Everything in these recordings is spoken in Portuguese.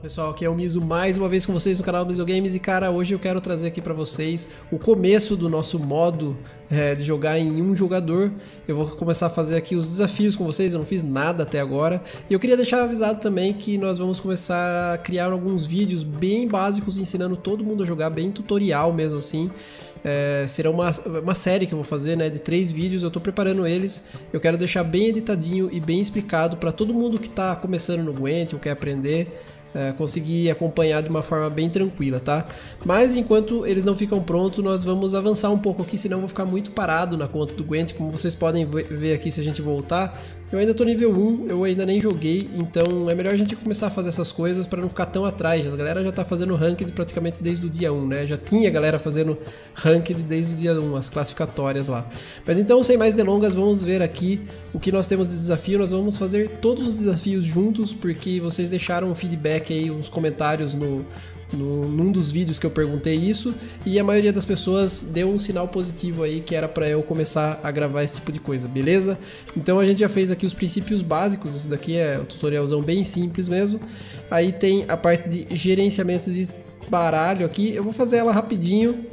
Fala pessoal, aqui é o Miso mais uma vez com vocês no canal Miso Games e cara, hoje eu quero trazer aqui pra vocês o começo do nosso modo é, de jogar em um jogador. Eu vou começar a fazer aqui os desafios com vocês, eu não fiz nada até agora. E eu queria deixar avisado também que nós vamos começar a criar alguns vídeos bem básicos ensinando todo mundo a jogar, bem tutorial mesmo assim. É, será uma, uma série que eu vou fazer, né, de três vídeos, eu estou preparando eles, eu quero deixar bem editadinho e bem explicado para todo mundo que está começando no Gwent ou quer aprender, é, conseguir acompanhar de uma forma bem tranquila, tá? Mas enquanto eles não ficam prontos, nós vamos avançar um pouco aqui, senão eu vou ficar muito parado na conta do Gwent, como vocês podem ver aqui se a gente voltar. Eu ainda tô nível 1, eu ainda nem joguei, então é melhor a gente começar a fazer essas coisas para não ficar tão atrás. A galera já tá fazendo ranked praticamente desde o dia 1, né? Já tinha galera fazendo ranked desde o dia 1, as classificatórias lá. Mas então, sem mais delongas, vamos ver aqui o que nós temos de desafio. Nós vamos fazer todos os desafios juntos, porque vocês deixaram um feedback aí, uns comentários no, no, num dos vídeos que eu perguntei isso e a maioria das pessoas deu um sinal positivo aí que era para eu começar a gravar esse tipo de coisa, beleza? Então a gente já fez aqui os princípios básicos, esse daqui é o tutorialzão bem simples mesmo. Aí tem a parte de gerenciamento de baralho aqui, eu vou fazer ela rapidinho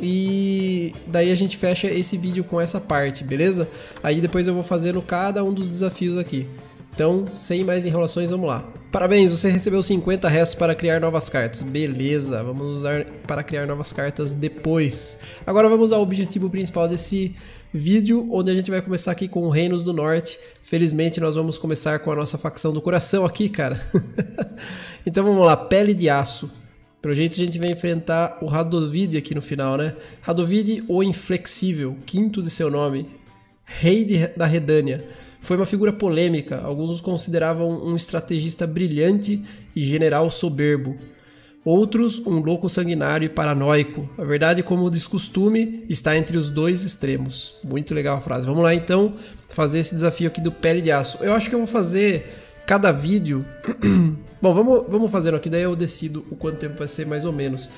e daí a gente fecha esse vídeo com essa parte, beleza? Aí depois eu vou fazendo cada um dos desafios aqui. Então, sem mais enrolações, vamos lá. Parabéns, você recebeu 50 restos para criar novas cartas. Beleza, vamos usar para criar novas cartas depois. Agora vamos ao objetivo principal desse vídeo, onde a gente vai começar aqui com o Reinos do Norte. Felizmente nós vamos começar com a nossa facção do coração aqui, cara. então vamos lá, Pele de Aço. Pelo jeito a gente vai enfrentar o Radovid aqui no final, né? Radovid, o Inflexível, quinto de seu nome. Rei de, da Redânia. Foi uma figura polêmica, alguns o consideravam um estrategista brilhante e general soberbo. Outros, um louco sanguinário e paranoico. A verdade, como diz costume, está entre os dois extremos. Muito legal a frase. Vamos lá então fazer esse desafio aqui do pele de aço. Eu acho que eu vou fazer cada vídeo. Bom, vamos, vamos fazendo aqui, daí eu decido o quanto tempo vai ser mais ou menos.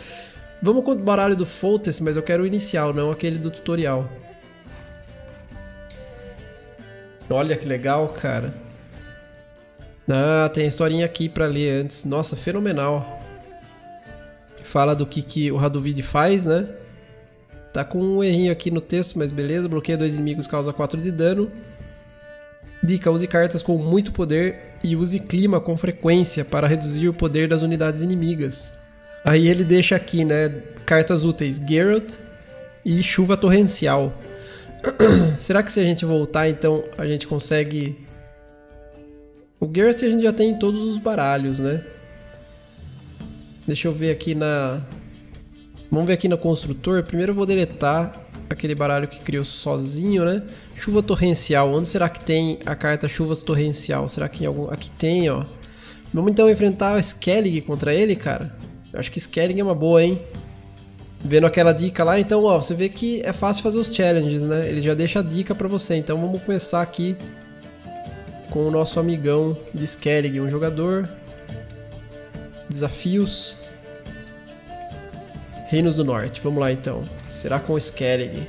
Vamos com o baralho do Foltest, mas eu quero o inicial, não aquele do tutorial. Olha que legal, cara. Ah, tem a historinha aqui para ler antes. Nossa, fenomenal. Fala do que, que o Radovid faz, né? Tá com um errinho aqui no texto, mas beleza. Bloqueia dois inimigos, causa 4 de dano. Dica: use cartas com muito poder e use clima com frequência para reduzir o poder das unidades inimigas. Aí ele deixa aqui, né? Cartas úteis: Geralt e Chuva Torrencial. Será que se a gente voltar, então, a gente consegue... O Geralt a gente já tem em todos os baralhos, né? Deixa eu ver aqui na... Vamos ver aqui no construtor. Primeiro eu vou deletar aquele baralho que criou sozinho, né? Chuva torrencial. Onde será que tem a carta chuva torrencial? Será que algum... aqui tem, ó? Vamos então enfrentar o Skellig contra ele, cara? Eu acho que Skellig é uma boa, hein? Vendo aquela dica lá, então ó, você vê que é fácil fazer os challenges, né? Ele já deixa a dica para você. Então vamos começar aqui com o nosso amigão de Skellig, um jogador. Desafios. Reinos do Norte. Vamos lá então. Será com Skellig.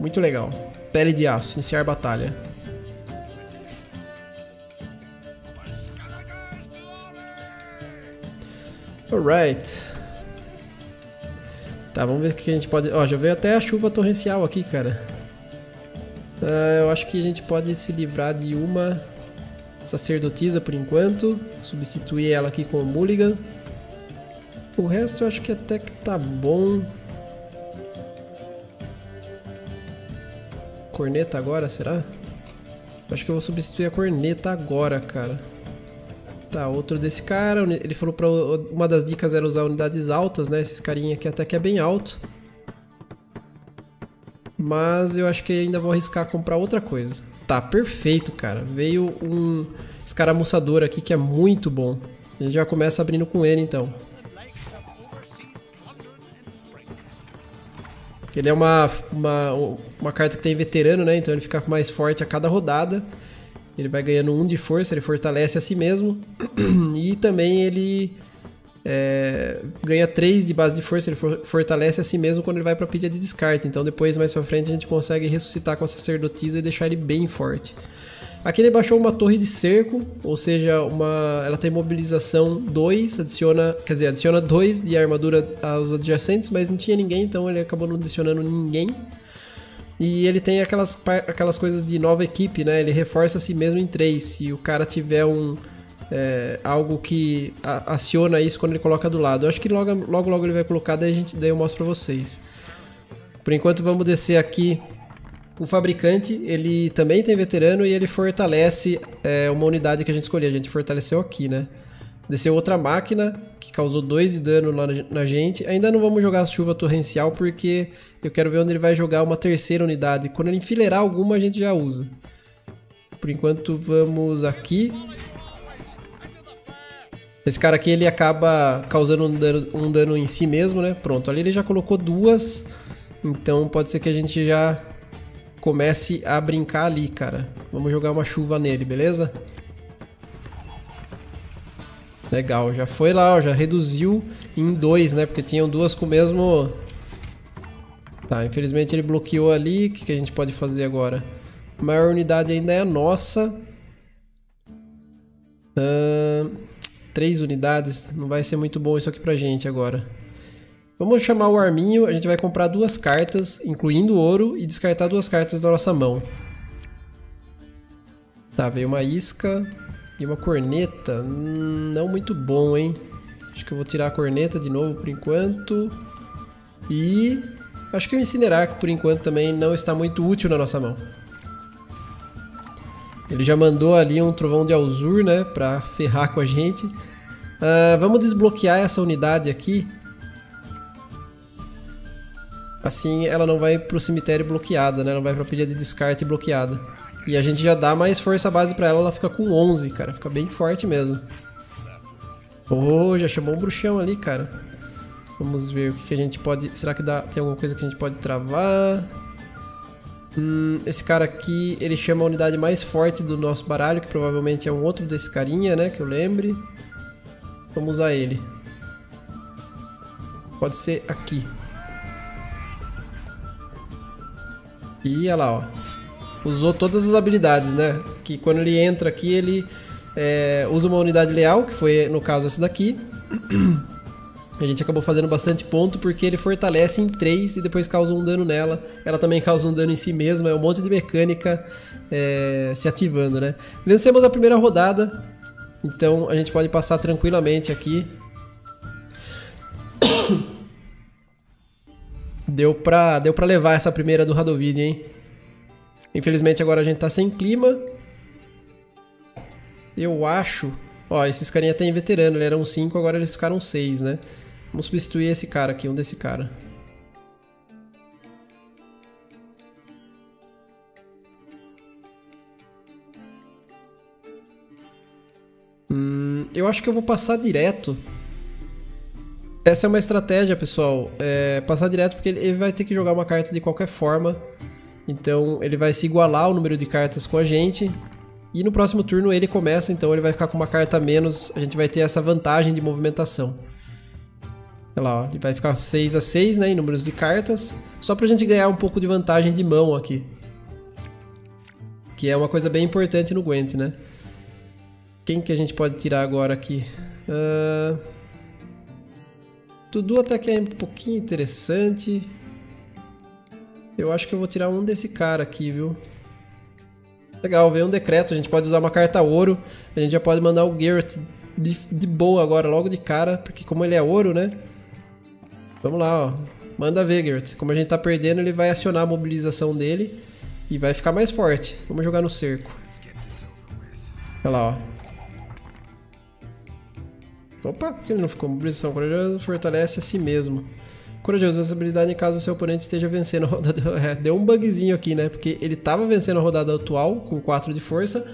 Muito legal. Pele de aço, iniciar batalha. Alright. Tá, vamos ver o que a gente pode... Ó, já veio até a chuva torrencial aqui, cara. Uh, eu acho que a gente pode se livrar de uma sacerdotisa por enquanto. Substituir ela aqui com o Mulligan. O resto eu acho que até que tá bom. Corneta agora, será? Acho que eu vou substituir a corneta agora, cara. Tá, outro desse cara, ele falou pra... Uma das dicas era usar unidades altas, né? Esse carinha aqui até que é bem alto. Mas eu acho que ainda vou arriscar comprar outra coisa. Tá, perfeito, cara. Veio um escaramuçador aqui que é muito bom. A gente já começa abrindo com ele, então. Ele é uma, uma, uma carta que tem veterano, né? Então ele fica mais forte a cada rodada. Ele vai ganhando um de força, ele fortalece a si mesmo. e também ele é, ganha 3 de base de força, ele for, fortalece a si mesmo quando ele vai para a pilha de descarte. Então depois, mais pra frente, a gente consegue ressuscitar com a sacerdotisa e deixar ele bem forte. Aqui ele baixou uma torre de cerco, ou seja, uma, ela tem mobilização 2, adiciona, quer dizer, adiciona 2 de armadura aos adjacentes, mas não tinha ninguém, então ele acabou não adicionando ninguém. E ele tem aquelas, aquelas coisas de nova equipe, né? Ele reforça a si mesmo em 3. Se o cara tiver um, é, algo que aciona isso quando ele coloca do lado. Eu acho que logo, logo, logo ele vai colocar, daí, a gente, daí eu mostro pra vocês. Por enquanto vamos descer aqui o fabricante, ele também tem veterano e ele fortalece é, uma unidade que a gente escolheu. A gente fortaleceu aqui, né? Desceu outra máquina que causou 2 de dano lá na gente. Ainda não vamos jogar chuva torrencial porque eu quero ver onde ele vai jogar uma terceira unidade. Quando ele enfileirar alguma, a gente já usa. Por enquanto, vamos aqui. Esse cara aqui, ele acaba causando um dano, um dano em si mesmo, né? Pronto, ali ele já colocou duas. Então, pode ser que a gente já comece a brincar ali, cara. Vamos jogar uma chuva nele, beleza? Legal, já foi lá, já reduziu em dois, né? Porque tinham duas com o mesmo... Tá, infelizmente ele bloqueou ali. O que, que a gente pode fazer agora? A maior unidade ainda é a nossa. Uh, três unidades. Não vai ser muito bom isso aqui pra gente agora. Vamos chamar o arminho, a gente vai comprar duas cartas, incluindo ouro, e descartar duas cartas da nossa mão. Tá, veio uma isca e uma corneta. Não muito bom, hein? Acho que eu vou tirar a corneta de novo por enquanto. E acho que o incinerar por enquanto também não está muito útil na nossa mão. Ele já mandou ali um trovão de Alzur, né? Pra ferrar com a gente. Uh, vamos desbloquear essa unidade aqui Assim ela não vai pro cemitério bloqueada, né? Não vai pra pilha de descarte bloqueada. E a gente já dá mais força base pra ela, ela fica com 11, cara. Fica bem forte mesmo. Oh, já chamou um bruxão ali, cara. Vamos ver o que, que a gente pode... Será que dá... tem alguma coisa que a gente pode travar? Hum, esse cara aqui, ele chama a unidade mais forte do nosso baralho, que provavelmente é um outro desse carinha, né? Que eu lembre. Vamos usar ele. Pode ser aqui. E olha lá, ó. Usou todas as habilidades, né? Que quando ele entra aqui, ele é, usa uma unidade leal, que foi no caso essa daqui. A gente acabou fazendo bastante ponto porque ele fortalece em 3 e depois causa um dano nela. Ela também causa um dano em si mesma, é um monte de mecânica é, se ativando, né? Vencemos a primeira rodada, então a gente pode passar tranquilamente aqui. Deu pra, deu pra levar essa primeira do Radovid, hein? Infelizmente agora a gente tá sem clima. Eu acho... Ó, esses carinha tem veterano, ele eram 5, agora eles ficaram 6, né? Vamos substituir esse cara aqui, um desse cara. Hum, eu acho que eu vou passar direto essa é uma estratégia, pessoal. É passar direto porque ele vai ter que jogar uma carta de qualquer forma. Então ele vai se igualar o número de cartas com a gente. E no próximo turno ele começa, então ele vai ficar com uma carta a menos. A gente vai ter essa vantagem de movimentação. Olha lá, ó, ele vai ficar 6 a 6 né, em números de cartas. Só pra gente ganhar um pouco de vantagem de mão aqui. Que é uma coisa bem importante no Gwent, né? Quem que a gente pode tirar agora aqui? Uh... Dudu até que é um pouquinho interessante. Eu acho que eu vou tirar um desse cara aqui, viu? Legal, veio um decreto, a gente pode usar uma carta ouro. A gente já pode mandar o Garrett de, de boa agora, logo de cara, porque como ele é ouro, né? Vamos lá, ó. Manda ver, Garrett. Como a gente tá perdendo, ele vai acionar a mobilização dele e vai ficar mais forte. Vamos jogar no cerco. Olha lá, ó. Opa, ele não ficou? Mobilização corajoso fortalece a si mesmo. Corajoso, essa habilidade caso o seu oponente esteja vencendo a rodada. É, deu um bugzinho aqui, né? Porque ele estava vencendo a rodada atual com 4 de força.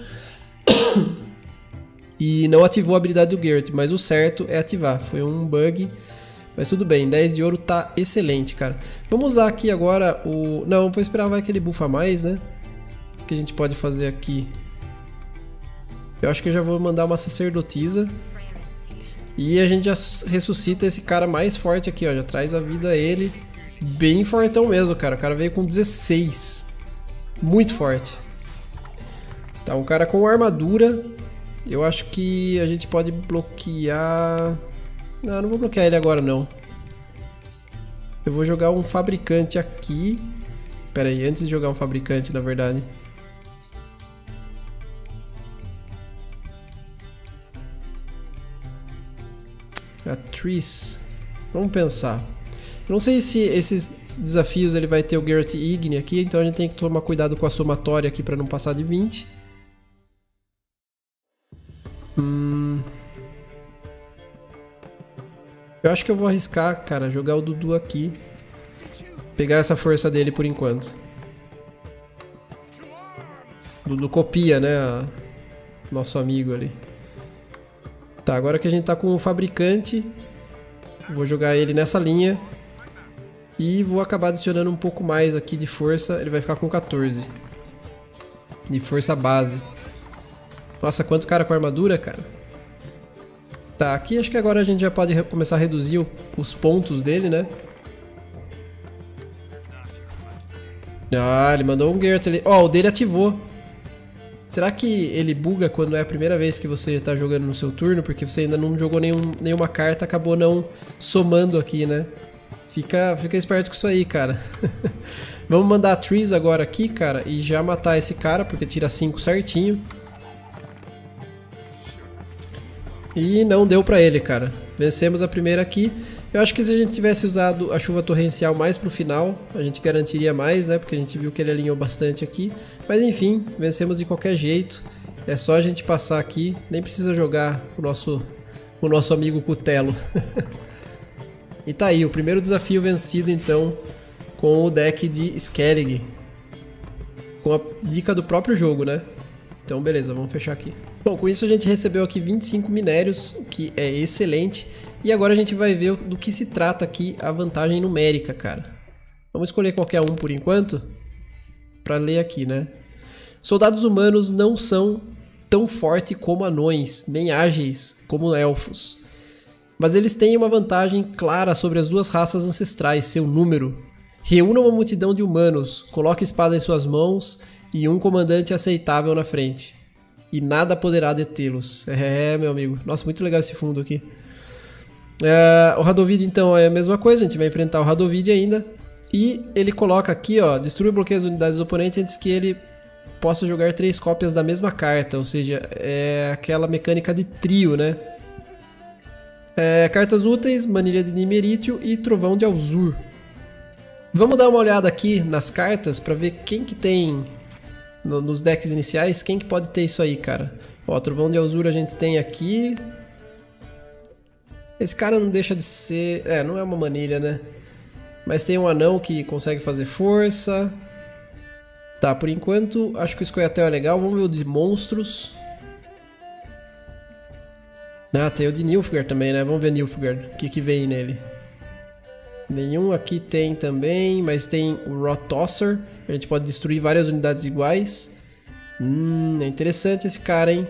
e não ativou a habilidade do Garrett, mas o certo é ativar. Foi um bug, mas tudo bem. 10 de ouro tá excelente, cara. Vamos usar aqui agora o... Não, vou esperar vai que ele bufa mais, né? O que a gente pode fazer aqui? Eu acho que eu já vou mandar uma sacerdotisa. E a gente já ressuscita esse cara mais forte aqui, ó. Já traz a vida a ele. Bem fortão mesmo, cara. O cara veio com 16. Muito forte. Tá, um cara com armadura. Eu acho que a gente pode bloquear... Não, não vou bloquear ele agora não. Eu vou jogar um fabricante aqui. Pera aí, antes de jogar um fabricante, na verdade. A Tris. Vamos pensar. Eu não sei se esses desafios ele vai ter o Garrett Igne aqui, então a gente tem que tomar cuidado com a somatória aqui para não passar de 20. Hum... Eu acho que eu vou arriscar, cara, jogar o Dudu aqui. Pegar essa força dele por enquanto. Dudu copia, né? Nosso amigo ali. Tá, agora que a gente tá com o fabricante, vou jogar ele nessa linha. E vou acabar adicionando um pouco mais aqui de força, ele vai ficar com 14. De força base. Nossa, quanto cara com armadura, cara. Tá, aqui acho que agora a gente já pode começar a reduzir o, os pontos dele, né? Ah, ele mandou um Gert ali. Ó, oh, o dele ativou. Será que ele buga quando é a primeira vez que você tá jogando no seu turno? Porque você ainda não jogou nenhum, nenhuma carta, acabou não somando aqui, né? Fica, fica esperto com isso aí, cara. Vamos mandar a Trees agora aqui, cara, e já matar esse cara, porque tira 5 certinho. E não deu pra ele, cara. Vencemos a primeira aqui. Eu acho que se a gente tivesse usado a chuva torrencial mais pro final, a gente garantiria mais, né? Porque a gente viu que ele alinhou bastante aqui. Mas enfim, vencemos de qualquer jeito. É só a gente passar aqui, nem precisa jogar o nosso, o nosso amigo Cutelo. e tá aí, o primeiro desafio vencido então com o deck de Skellig. Com a dica do próprio jogo, né? Então beleza, vamos fechar aqui. Bom, com isso a gente recebeu aqui 25 minérios, o que é excelente. E agora a gente vai ver do que se trata aqui a vantagem numérica, cara. Vamos escolher qualquer um por enquanto, para ler aqui, né? Soldados humanos não são tão fortes como anões, nem ágeis como elfos. Mas eles têm uma vantagem clara sobre as duas raças ancestrais, seu número. Reúna uma multidão de humanos, coloque espada em suas mãos e um comandante aceitável na frente. E nada poderá detê-los. É, meu amigo. Nossa, muito legal esse fundo aqui. É, o Radovid então é a mesma coisa, a gente vai enfrentar o Radovid ainda. E ele coloca aqui, ó, destrui e bloqueia as unidades do oponente antes que ele possa jogar três cópias da mesma carta, ou seja, é aquela mecânica de trio, né? É, cartas úteis, Manilha de Nimerítio e Trovão de Alzur. Vamos dar uma olhada aqui nas cartas para ver quem que tem no, nos decks iniciais, quem que pode ter isso aí, cara. Ó, Trovão de Alzur a gente tem aqui, esse cara não deixa de ser... É, não é uma manilha, né? Mas tem um anão que consegue fazer força. Tá, por enquanto, acho que o Scoia'tael é legal. Vamos ver o de monstros. Ah, tem o de Nilfgaard também, né? Vamos ver Nilfgaard. O que, que vem nele. Nenhum aqui tem também, mas tem o Rotosser. A gente pode destruir várias unidades iguais. Hum, é interessante esse cara, hein?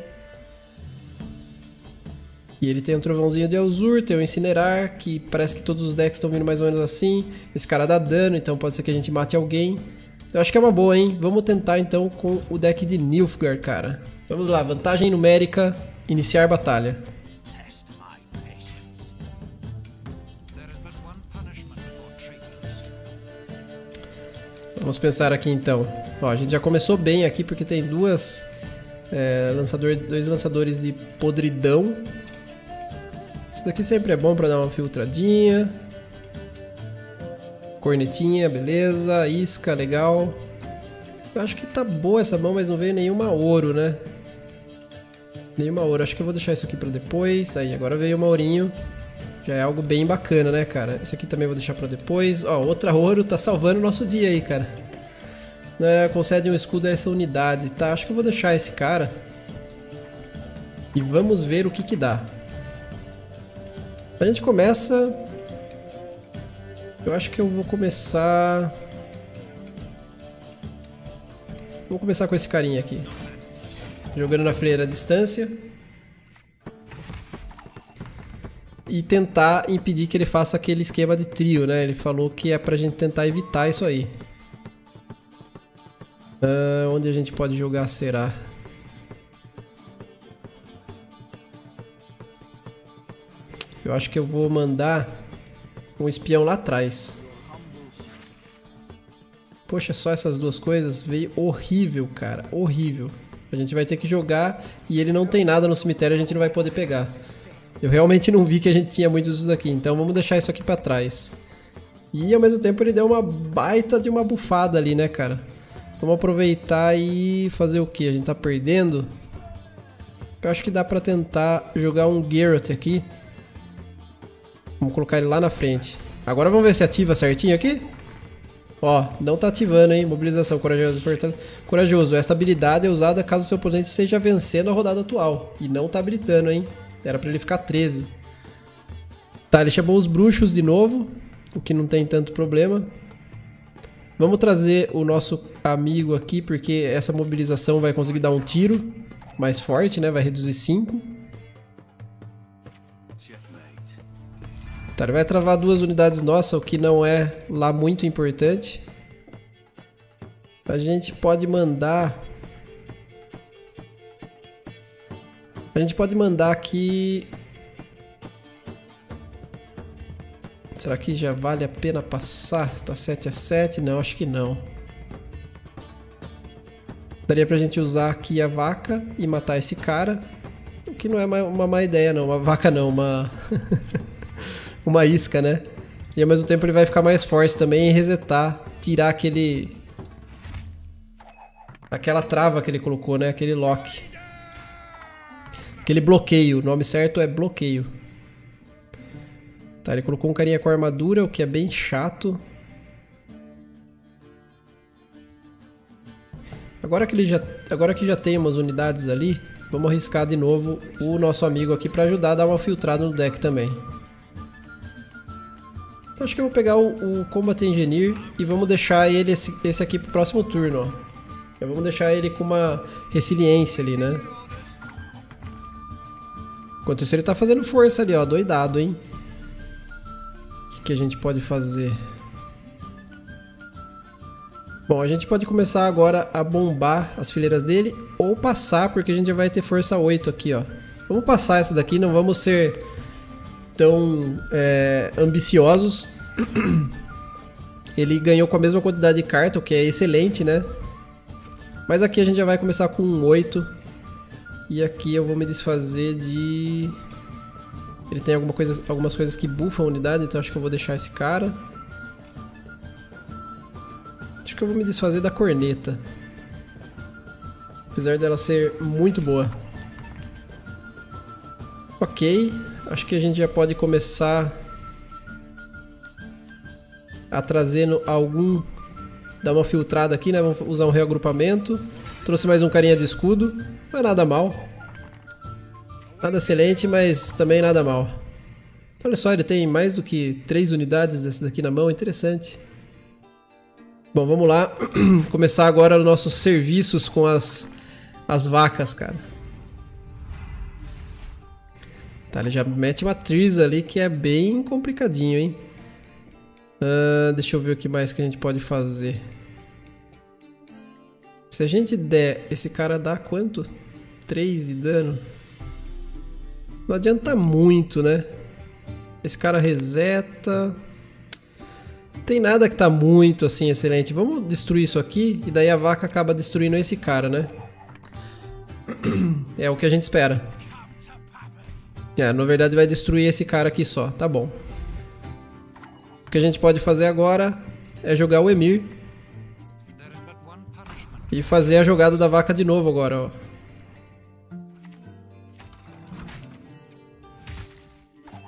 E ele tem um trovãozinho de Elzur, tem um Incinerar, que parece que todos os decks estão vindo mais ou menos assim. Esse cara dá dano, então pode ser que a gente mate alguém. Eu acho que é uma boa, hein? Vamos tentar então com o deck de Nilfgaard, cara. Vamos lá, vantagem numérica, iniciar batalha. Vamos pensar aqui então. Ó, a gente já começou bem aqui porque tem duas é, lançador, dois lançadores de podridão daqui sempre é bom para dar uma filtradinha. Cornetinha, beleza. Isca, legal. Eu acho que tá boa essa mão, mas não veio nenhuma ouro, né? Nenhuma ouro. Acho que eu vou deixar isso aqui pra depois. Aí, agora veio uma ourinho. Já é algo bem bacana, né, cara? Esse aqui também eu vou deixar pra depois. Ó, outra ouro tá salvando o nosso dia aí, cara. É, concede um escudo a essa unidade, tá? Acho que eu vou deixar esse cara. E vamos ver o que que dá. A gente começa... Eu acho que eu vou começar... Vou começar com esse carinha aqui. Jogando na fileira à distância. E tentar impedir que ele faça aquele esquema de trio, né? Ele falou que é pra gente tentar evitar isso aí. Uh, onde a gente pode jogar será? Eu acho que eu vou mandar um espião lá atrás. Poxa, só essas duas coisas veio horrível, cara. Horrível. A gente vai ter que jogar e ele não tem nada no cemitério, a gente não vai poder pegar. Eu realmente não vi que a gente tinha muitos disso daqui, então vamos deixar isso aqui pra trás. E ao mesmo tempo ele deu uma baita de uma bufada ali, né, cara? Vamos aproveitar e fazer o que? A gente tá perdendo? Eu acho que dá pra tentar jogar um Garrett aqui. Vamos colocar ele lá na frente. Agora vamos ver se ativa certinho aqui. Ó, não tá ativando, hein? Mobilização, corajoso, fortaleza. Corajoso, esta habilidade é usada caso seu oponente esteja vencendo a rodada atual. E não tá habilitando, hein? Era pra ele ficar 13. Tá, ele chamou os bruxos de novo, o que não tem tanto problema. Vamos trazer o nosso amigo aqui, porque essa mobilização vai conseguir dar um tiro mais forte, né? Vai reduzir 5. Tá, ele vai travar duas unidades nossas, o que não é lá muito importante. A gente pode mandar... A gente pode mandar aqui... Será que já vale a pena passar? Tá 7 a 7 Não, acho que não. Daria pra gente usar aqui a vaca e matar esse cara. O que não é uma má ideia não. Uma vaca não, uma... uma isca, né? E ao mesmo tempo ele vai ficar mais forte também e resetar, tirar aquele... Aquela trava que ele colocou, né? Aquele lock. Aquele bloqueio. O nome certo é bloqueio. Tá, ele colocou um carinha com armadura, o que é bem chato. Agora que ele já, agora que já tem umas unidades ali, vamos arriscar de novo o nosso amigo aqui para ajudar a dar uma filtrada no deck também. Acho que eu vou pegar o, o Combat Engineer e vamos deixar ele esse, esse aqui pro próximo turno, ó. vamos deixar ele com uma resiliência ali, né? Enquanto isso ele tá fazendo força ali, ó, doidado, hein? O que, que a gente pode fazer? Bom, a gente pode começar agora a bombar as fileiras dele ou passar, porque a gente já vai ter força 8 aqui, ó. Vamos passar essa daqui, não vamos ser tão é, ambiciosos. Ele ganhou com a mesma quantidade de carta, o que é excelente, né? Mas aqui a gente já vai começar com um 8. E aqui eu vou me desfazer de... Ele tem alguma coisa, algumas coisas que buffam a unidade, então acho que eu vou deixar esse cara. Acho que eu vou me desfazer da corneta. Apesar dela ser muito boa. Ok, acho que a gente já pode começar a trazer algum... Dar uma filtrada aqui, né? Vamos usar um reagrupamento. Trouxe mais um carinha de escudo. Não é nada mal. Nada excelente, mas também nada mal. Olha só, ele tem mais do que três unidades desse daqui na mão. Interessante. Bom, vamos lá. Começar agora os nossos serviços com as, as vacas, cara. Tá, ele já mete uma triz ali que é bem complicadinho, hein? Uh, deixa eu ver o que mais que a gente pode fazer. Se a gente der... Esse cara dá quanto? 3 de dano? Não adianta muito, né? Esse cara reseta... Não tem nada que tá muito assim excelente. Vamos destruir isso aqui e daí a vaca acaba destruindo esse cara, né? É o que a gente espera. É, na verdade vai destruir esse cara aqui só, tá bom. O que a gente pode fazer agora é jogar o Emir. E fazer a jogada da vaca de novo agora, ó.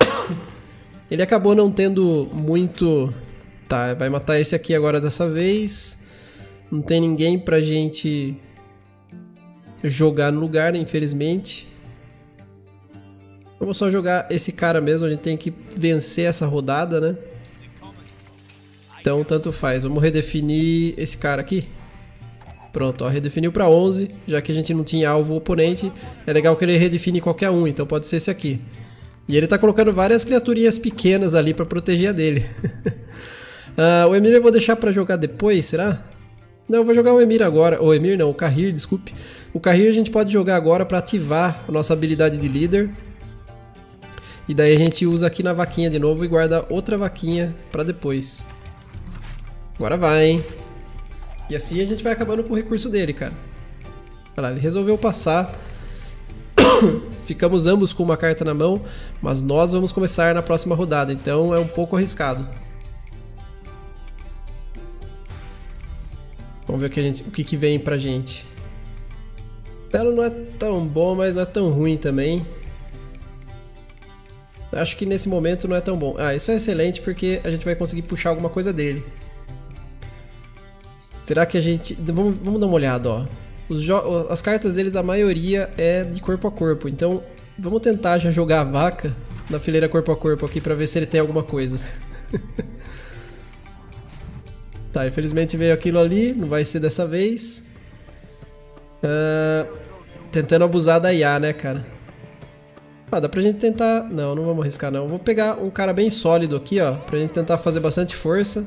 Ele acabou não tendo muito... Tá, vai matar esse aqui agora dessa vez. Não tem ninguém pra gente jogar no lugar, infelizmente. Vamos só jogar esse cara mesmo, a gente tem que vencer essa rodada, né? Então, tanto faz. Vamos redefinir esse cara aqui. Pronto, ó, redefiniu para 11, já que a gente não tinha alvo oponente. É legal que ele redefine qualquer um, então pode ser esse aqui. E ele tá colocando várias criaturinhas pequenas ali para proteger a dele. uh, o Emir eu vou deixar para jogar depois, será? Não, eu vou jogar o Emir agora. O Emir não, o Kahir, desculpe. O Kahir a gente pode jogar agora para ativar a nossa habilidade de líder. E daí a gente usa aqui na vaquinha de novo e guarda outra vaquinha pra depois. Agora vai, hein? E assim a gente vai acabando com o recurso dele, cara. Olha lá, ele resolveu passar. Ficamos ambos com uma carta na mão, mas nós vamos começar na próxima rodada, então é um pouco arriscado. Vamos ver o que, gente, o que, que vem pra gente. Belo não é tão bom, mas não é tão ruim também. Acho que nesse momento não é tão bom. Ah, isso é excelente porque a gente vai conseguir puxar alguma coisa dele. Será que a gente... Vamos, vamos dar uma olhada, ó. As cartas deles, a maioria é de corpo a corpo. Então, vamos tentar já jogar a vaca na fileira corpo a corpo aqui pra ver se ele tem alguma coisa. tá, infelizmente veio aquilo ali. Não vai ser dessa vez. Uh, tentando abusar da IA, né, cara? Ah, dá pra gente tentar... Não, não vamos arriscar não. Vou pegar um cara bem sólido aqui, ó. Pra gente tentar fazer bastante força.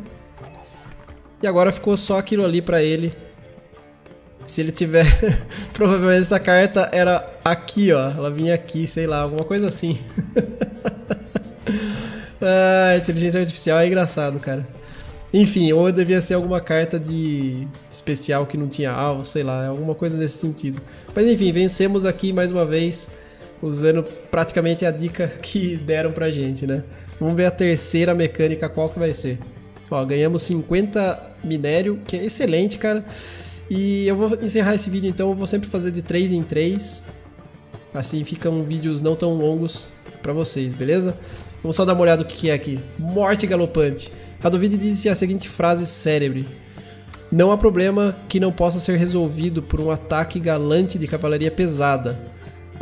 E agora ficou só aquilo ali pra ele. Se ele tiver... Provavelmente essa carta era aqui, ó. Ela vinha aqui, sei lá, alguma coisa assim. ah, inteligência artificial é engraçado, cara. Enfim, ou devia ser alguma carta de especial que não tinha alvo, sei lá, alguma coisa nesse sentido. Mas enfim, vencemos aqui mais uma vez usando praticamente a dica que deram pra gente, né? Vamos ver a terceira mecânica, qual que vai ser. Ó, ganhamos 50 minério, que é excelente, cara. E eu vou encerrar esse vídeo então, eu vou sempre fazer de 3 em 3. Assim ficam vídeos não tão longos pra vocês, beleza? Vamos só dar uma olhada no que é aqui. Morte galopante. Radovid disse a seguinte frase célebre. Não há problema que não possa ser resolvido por um ataque galante de cavalaria pesada.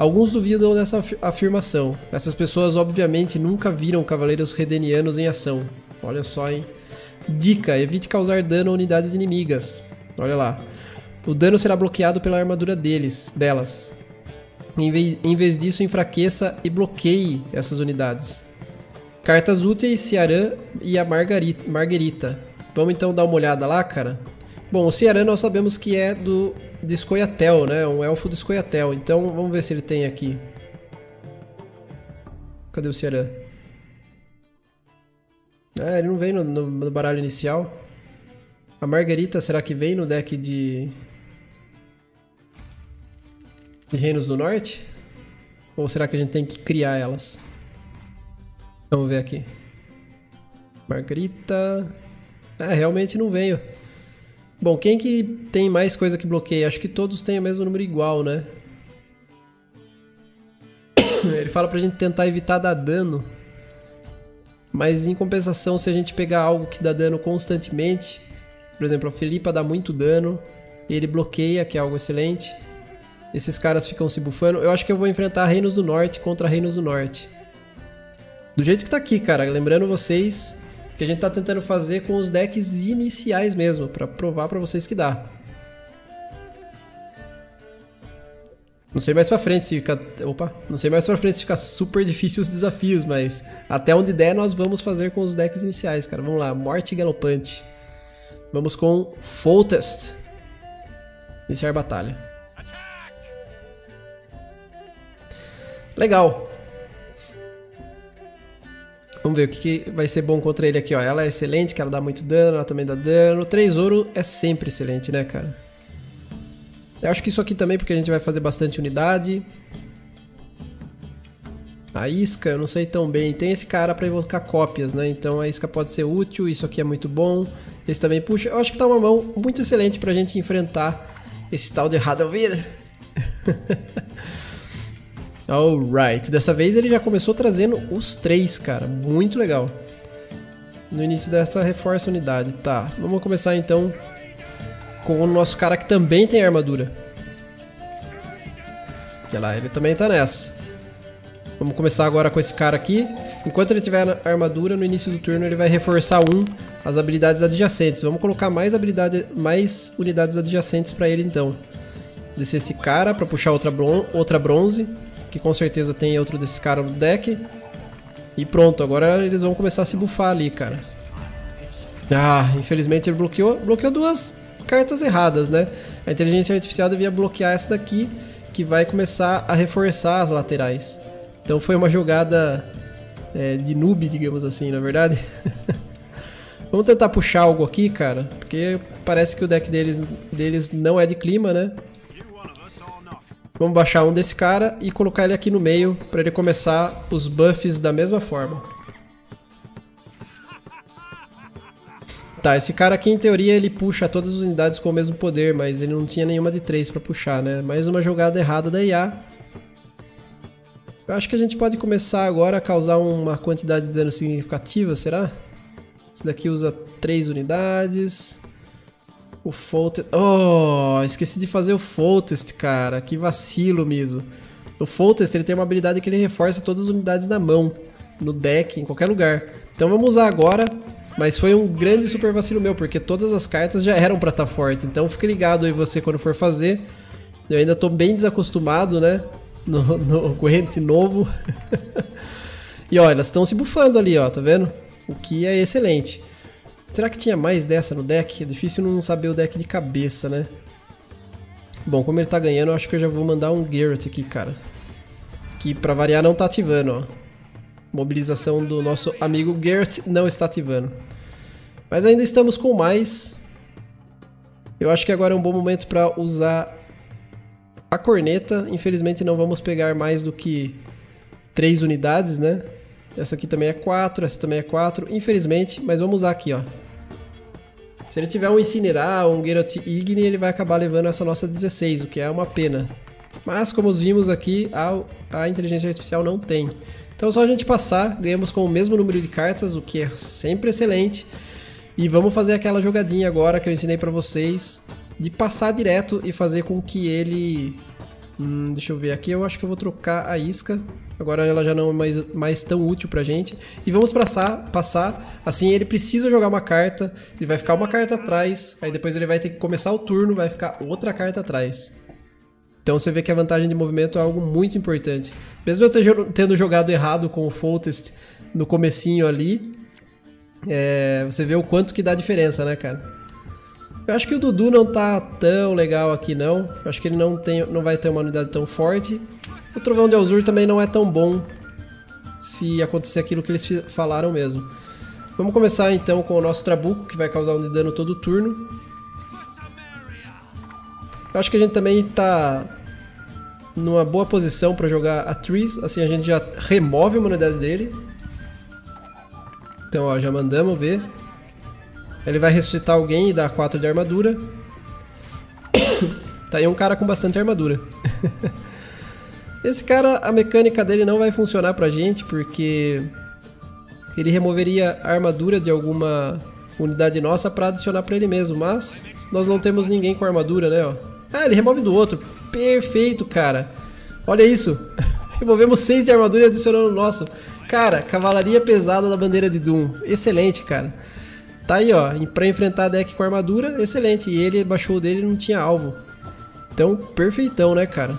Alguns duvidam dessa afirmação. Essas pessoas obviamente nunca viram cavaleiros redenianos em ação. Olha só, hein? Dica: evite causar dano a unidades inimigas. Olha lá. O dano será bloqueado pela armadura deles, delas. Em vez, em vez disso, enfraqueça e bloqueie essas unidades. Cartas úteis, Ciarán e a Margarita, Marguerita. Vamos então dar uma olhada lá, cara? Bom, o Ciarán nós sabemos que é do de Scoia'tael, né? Um elfo de Scoia'tael. Então vamos ver se ele tem aqui. Cadê o Ciarán? Ah, ele não vem no, no, no, baralho inicial. A Margarita, será que vem no deck de... De Reinos do Norte? Ou será que a gente tem que criar elas? Vamos ver aqui. Margarita... É, realmente não veio. Bom, quem que tem mais coisa que bloqueia? Acho que todos têm o mesmo número igual, né? Ele fala pra gente tentar evitar dar dano. Mas em compensação, se a gente pegar algo que dá dano constantemente, por exemplo, a Felipa dá muito dano, ele bloqueia, que é algo excelente. Esses caras ficam se bufando. Eu acho que eu vou enfrentar Reinos do Norte contra Reinos do Norte. Do jeito que tá aqui, cara. Lembrando vocês que a gente tá tentando fazer com os decks iniciais mesmo, para provar para vocês que dá. Não sei mais pra frente se fica... Opa! Não sei mais pra frente se fica super difícil os desafios, mas até onde der nós vamos fazer com os decks iniciais, cara. Vamos lá, Morte Galopante. Vamos com Foltest. Iniciar batalha. Legal. Vamos ver o que, que, vai ser bom contra ele aqui, ó. Ela é excelente, que ela dá muito dano, ela também dá dano. 3 ouro é sempre excelente, né, cara? Eu acho que isso aqui também, porque a gente vai fazer bastante unidade. A isca, eu não sei tão bem. Tem esse cara pra invocar cópias, né? Então a isca pode ser útil, isso aqui é muito bom. Esse também puxa. Eu acho que tá uma mão muito excelente pra gente enfrentar esse tal de Hadovir. Alright, dessa vez ele já começou trazendo os três, cara, muito legal. No início dessa reforça unidade, tá. Vamos começar então com o nosso cara que também tem armadura. Olha lá, ele também tá nessa. Vamos começar agora com esse cara aqui. Enquanto ele tiver armadura, no início do turno ele vai reforçar um as habilidades adjacentes. Vamos colocar mais habilidade, mais unidades adjacentes para ele então. Descer esse cara para puxar outra, bron outra bronze que com certeza tem outro desses caras no deck. E pronto, agora eles vão começar a se bufar ali, cara. Ah, infelizmente ele bloqueou, bloqueou duas cartas erradas, né? A inteligência artificial devia bloquear essa daqui, que vai começar a reforçar as laterais. Então foi uma jogada é, de noob, digamos assim, na verdade. Vamos tentar puxar algo aqui, cara, porque parece que o deck deles, deles não é de clima, né? Vamos baixar um desse cara e colocar ele aqui no meio para ele começar os buffs da mesma forma. Tá, esse cara aqui em teoria ele puxa todas as unidades com o mesmo poder, mas ele não tinha nenhuma de 3 para puxar, né? Mais uma jogada errada da IA. Eu acho que a gente pode começar agora a causar uma quantidade de dano significativa, será? Esse daqui usa 3 unidades. O Foltest... Oh, esqueci de fazer o Foltest, cara. Que vacilo mesmo. O Foltest ele tem uma habilidade que ele reforça todas as unidades na mão, no deck, em qualquer lugar. Então vamos usar agora, mas foi um grande super vacilo meu, porque todas as cartas já eram pra estar tá forte. Então fique ligado aí você quando for fazer. Eu ainda tô bem desacostumado, né? No, no Gwent novo. e olha, elas estão se bufando ali, ó, tá vendo? O que é excelente. Será que tinha mais dessa no deck? É difícil não saber o deck de cabeça, né? Bom, como ele tá ganhando, eu acho que eu já vou mandar um Garrett aqui, cara. Que pra variar não tá ativando, ó. Mobilização do nosso amigo Garrett não está ativando. Mas ainda estamos com mais. Eu acho que agora é um bom momento para usar a corneta. Infelizmente não vamos pegar mais do que 3 unidades, né? Essa aqui também é 4, essa também é 4, infelizmente, mas vamos usar aqui, ó. Se ele tiver um Incinerar ou um Geralt Igni, ele vai acabar levando essa nossa 16, o que é uma pena. Mas, como vimos aqui, a, a inteligência artificial não tem. Então, só a gente passar, ganhamos com o mesmo número de cartas, o que é sempre excelente. E vamos fazer aquela jogadinha agora que eu ensinei pra vocês, de passar direto e fazer com que ele... Hum, deixa eu ver aqui, eu acho que eu vou trocar a isca Agora ela já não é mais, mais tão útil pra gente. E vamos passar, passar. Assim, ele precisa jogar uma carta. Ele vai ficar uma carta atrás. Aí depois ele vai ter que começar o turno, vai ficar outra carta atrás. Então você vê que a vantagem de movimento é algo muito importante. Mesmo eu tendo jogado errado com o Foltest no comecinho ali, é, você vê o quanto que dá diferença, né, cara? Eu acho que o Dudu não tá tão legal aqui, não. Eu acho que ele não, tem, não vai ter uma unidade tão forte. O Trovão de Alzur também não é tão bom se acontecer aquilo que eles falaram mesmo. Vamos começar então com o nosso Trabuco, que vai causar um de dano todo turno. Eu acho que a gente também está numa boa posição para jogar a Trees, assim a gente já remove uma unidade dele. Então ó, já mandamos ver. Ele vai ressuscitar alguém e dar 4 de armadura. tá aí um cara com bastante armadura. Esse cara, a mecânica dele não vai funcionar pra gente, porque ele removeria a armadura de alguma unidade nossa para adicionar para ele mesmo, mas nós não temos ninguém com armadura, né, ó. Ah, ele remove do outro. Perfeito, cara. Olha isso. Removemos 6 de armadura e adicionando o nosso. Cara, cavalaria pesada da bandeira de Doom. Excelente, cara. Tá aí, ó. Pra enfrentar deck com armadura, excelente. E ele baixou o dele e não tinha alvo. Então, perfeitão, né, cara?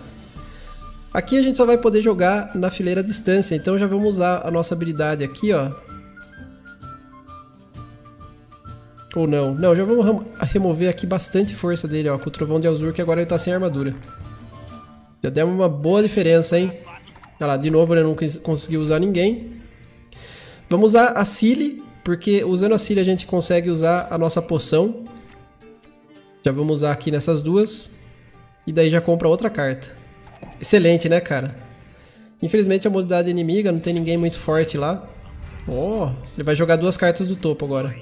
Aqui a gente só vai poder jogar na fileira distância, então já vamos usar a nossa habilidade aqui, ó. Ou não. Não, já vamos remover aqui bastante força dele, ó, com o Trovão de Azur, que agora ele tá sem armadura. Já deu uma boa diferença, hein? Olha lá, de novo ele não conseguiu usar ninguém. Vamos usar a Cile, porque usando a Cile a gente consegue usar a nossa poção. Já vamos usar aqui nessas duas. E daí já compra outra carta. Excelente, né, cara? Infelizmente a modalidade inimiga não tem ninguém muito forte lá. Oh, ele vai jogar duas cartas do topo agora.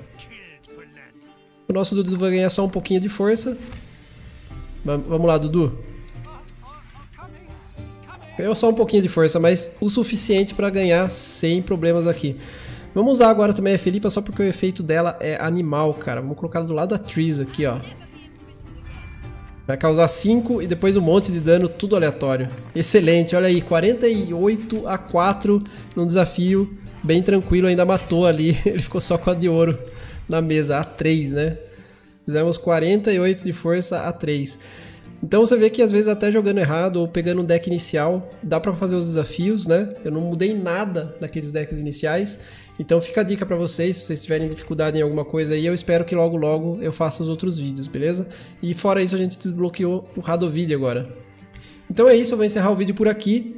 O nosso Dudu vai ganhar só um pouquinho de força. Vamos lá, Dudu. Ganhou só um pouquinho de força, mas o suficiente para ganhar sem problemas aqui. Vamos usar agora também a Felipa só porque o efeito dela é animal, cara. Vamos colocar do lado da Tris aqui, ó. Vai causar 5 e depois um monte de dano, tudo aleatório. Excelente, olha aí, 48 a 4 no desafio. Bem tranquilo, ainda matou ali. Ele ficou só com a de ouro na mesa, a 3, né? Fizemos 48 de força a 3. Então você vê que às vezes até jogando errado ou pegando um deck inicial, dá pra fazer os desafios, né? Eu não mudei nada naqueles decks iniciais. Então fica a dica para vocês, se vocês tiverem dificuldade em alguma coisa aí, eu espero que logo logo eu faça os outros vídeos, beleza? E fora isso a gente desbloqueou o Radovid agora. Então é isso, eu vou encerrar o vídeo por aqui.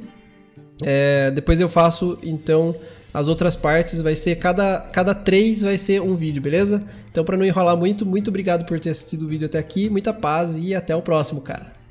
É, depois eu faço então As outras partes vai ser cada, cada três vai ser um vídeo, beleza? Então para não enrolar muito, muito obrigado por ter assistido o vídeo até aqui, muita paz e até o próximo, cara.